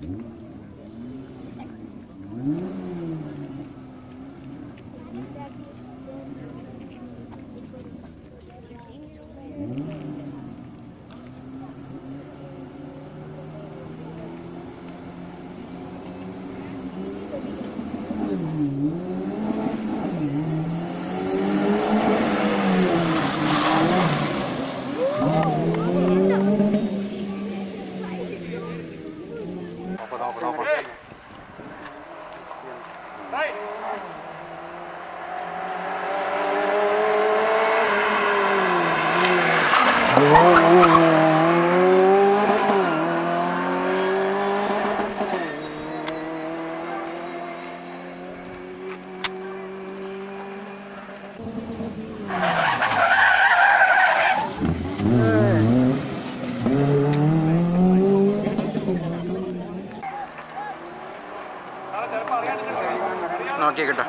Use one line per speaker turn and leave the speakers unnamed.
mm
Bravo, bravo, bravo. Hey. Hey. Whoa, whoa, whoa.
കേട്ടോ